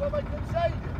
Go back inside.